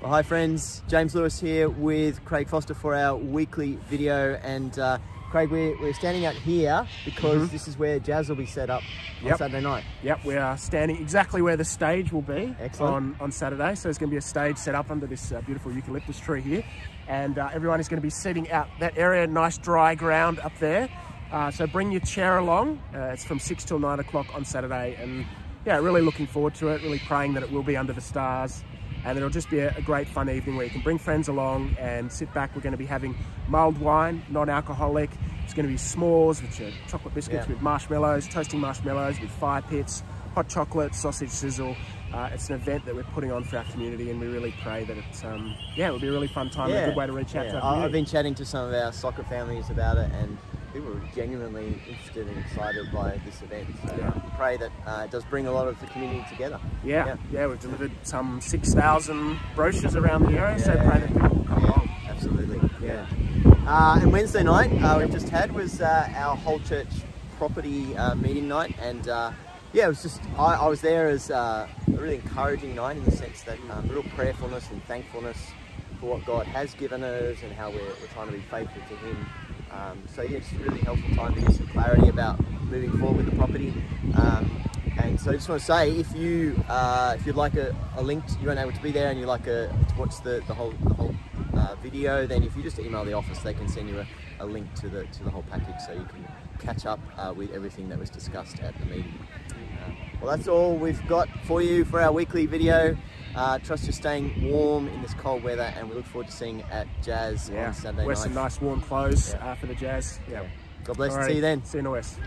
Well, hi friends, James Lewis here with Craig Foster for our weekly video and uh, Craig, we're, we're standing out here because mm -hmm. this is where jazz will be set up yep. on Saturday night. Yep, we are standing exactly where the stage will be on, on Saturday. So there's going to be a stage set up under this uh, beautiful eucalyptus tree here. And uh, everyone is going to be sitting out that area, nice dry ground up there. Uh, so bring your chair along. Uh, it's from 6 till 9 o'clock on Saturday. And yeah, really looking forward to it, really praying that it will be under the stars and it'll just be a, a, great fun evening where you can bring friends along and sit back. We're going to be having mulled wine, non-alcoholic. It's going to be s'mores, which are chocolate biscuits yeah. with marshmallows, toasting marshmallows with fire pits, hot chocolate, sausage sizzle. Uh, it's an event that we're putting on for our community and we really pray that it's, um, yeah, it'll be a really fun time yeah. and a good way to reach out yeah. to our community. I've been chatting to some of our soccer families about it and people are genuinely interested and excited by this event. So yeah. we pray that uh, it does bring a lot of the community together. Yeah, yeah, yeah we've delivered some 6,000 brochures around the area, yeah. so pray that people come along. Absolutely, yeah. Uh, and Wednesday night uh, we've just had was uh, our whole church property uh, meeting night and uh, yeah, it was just, I, I was there as a really encouraging night in the sense that um, real prayerfulness and thankfulness for what God has given us and how we're, we're trying to be faithful to Him um, so yeah, it's a really helpful time to get some clarity about moving forward with the property. Um, and so I just want to say, if you uh, if you'd like a, a, link, to, you weren't able to be there, and you like a, to watch the, the whole the whole uh, video, then if you just email the office, they can send you a, a, link to the to the whole package, so you can catch up uh, with everything that was discussed at the meeting. Uh, well, that's all we've got for you for our weekly video. Uh, trust you're staying warm in this cold weather, and we look forward to seeing at Jazz yeah. on Saturday Wear night. some nice warm clothes yeah. uh, for the Jazz. Yeah. God bless. Alrighty. See you then. See you in the west.